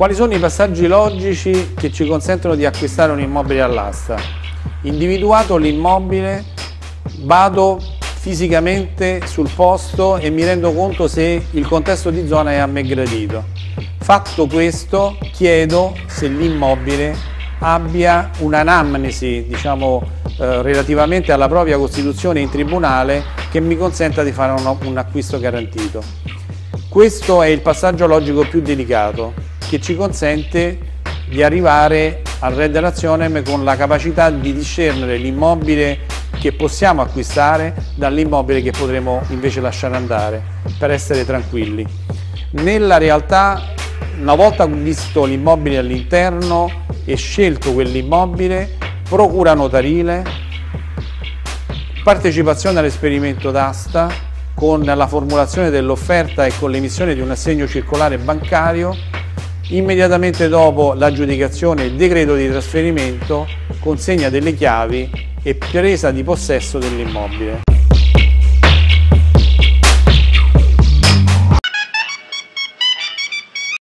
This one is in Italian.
Quali sono i passaggi logici che ci consentono di acquistare un immobile all'asta? Individuato l'immobile, vado fisicamente sul posto e mi rendo conto se il contesto di zona è a me gradito. Fatto questo, chiedo se l'immobile abbia un'anamnesi, diciamo, eh, relativamente alla propria costituzione in tribunale che mi consenta di fare un, un acquisto garantito. Questo è il passaggio logico più delicato che ci consente di arrivare al Red Nazionem con la capacità di discernere l'immobile che possiamo acquistare dall'immobile che potremo invece lasciare andare per essere tranquilli. Nella realtà, una volta visto l'immobile all'interno e scelto quell'immobile, procura notarile, partecipazione all'esperimento d'asta con la formulazione dell'offerta e con l'emissione di un assegno circolare bancario Immediatamente dopo l'aggiudicazione il decreto di trasferimento, consegna delle chiavi e presa di possesso dell'immobile.